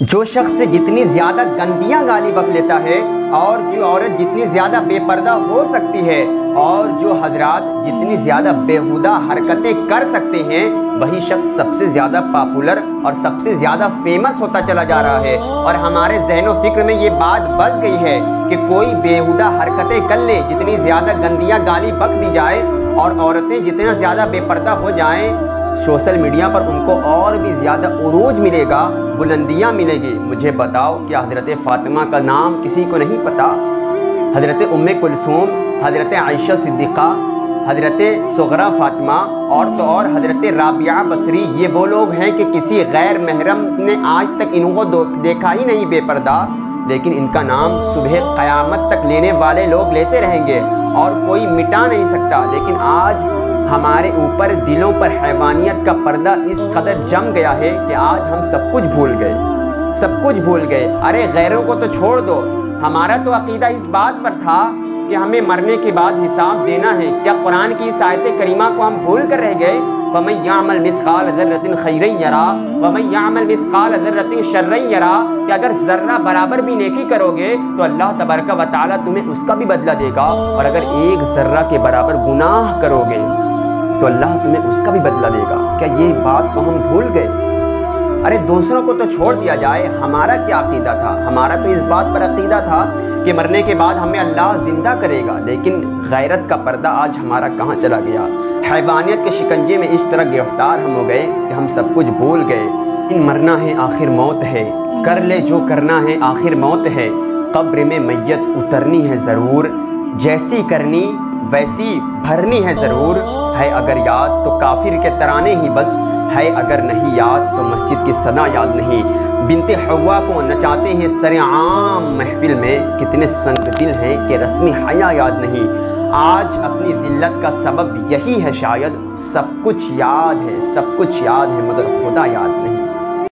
जो शख्स जितनी ज़्यादा गंदियाँ गाली बक लेता है और जो औरत जितनी ज़्यादा बेपर्दा हो सकती है और जो हजरात जितनी ज़्यादा बेहुदा हरकतें कर सकते हैं, वही शख्स सबसे ज़्यादा पॉपुलर और सबसे ज़्यादा फ़ेमस होता चला जा रहा है। और हमारे जहन फ़िक्र में ये बात बस गई है कि कोई बेहुदा हरकतें कर ले, जितनी ज़्यादा गंदियाँ गाली बक दी जाए और औरतें जितना ज़्यादा बेपर्दा हो जाएँ सोशल मीडिया पर उनको और भी ज़्यादा उरूज मिलेगा, बुलंदियाँ मिलेगी। मुझे बताओ, क्या हज़रत फ़ातिमा का नाम किसी को नहीं पता? हज़रत उम कुलसूम, हज़रत आयशा सिद्दीक़ा, हज़रत सगरा फ़ातिमा और तो और हज़रत राबिया बसरी, ये वो लोग हैं कि किसी गैर महरम ने आज तक इनको देखा ही नहीं बेपर्दा। लेकिन इनका नाम सुबह क़यामत तक लेने वाले लोग लेते रहेंगे और कोई मिटा नहीं सकता। लेकिन आज हमारे ऊपर दिलों पर हैवानियत का पर्दा इस कदर जम गया है कि आज हम सब कुछ भूल गए। सब कुछ भूल गए। अरे, गैरों को तो छोड़ दो। हमारा तो अकीदा इस बात पर था कि हमें मरने के बाद हिसाब देना है। क्या कुरान की इस आयत करीमा को हम भूल कर रह गए? वमैयामल मिसकाल ज़र्रतिन खैरन यरा। वमैयामल मिसकाल ज़र्रतिन शर्रन यरा। कि अगर ज़र्रा बराबर भी नेकी करोगे तो अल्लाह तबारक व ताली तुम्हें उसका भी बदला देगा। और अगर एक ज़र्रा के बराबर गुनाह करोगे तो अल्लाह तुम्हें उसका भी बदला देगा। क्या ये बात को हम भूल गए? अरे, दूसरों को तो छोड़ दिया जाए। हमारा क्या अकीदा था? हमारा तो इस बात पर अकीदा था कि मरने के बाद हमें अल्लाह ज़िंदा करेगा। लेकिन गैरत का पर्दा आज हमारा कहाँ चला गया? हैवानियत के शिकंजे में इस तरह गिरफ़्तार हम हो गए कि हम सब कुछ भूल गए। इन मरना है, आखिर मौत है। कर ले जो करना है, आखिर मौत है। कब्र में मैयत उतरनी है ज़रूर। जैसी करनी, वैसी भरनी है ज़रूर। है अगर याद तो काफिर के तराने ही बस। है अगर नहीं याद तो मस्जिद की सदा याद नहीं। बिनते हवा को नचाते हैं सरेआम महफिल में। कितने संग दिल हैं कि रस्मी हया याद नहीं। आज अपनी दिल्लत का सबब यही है शायद। सब कुछ याद है, सब कुछ याद है, मगर खुदा याद नहीं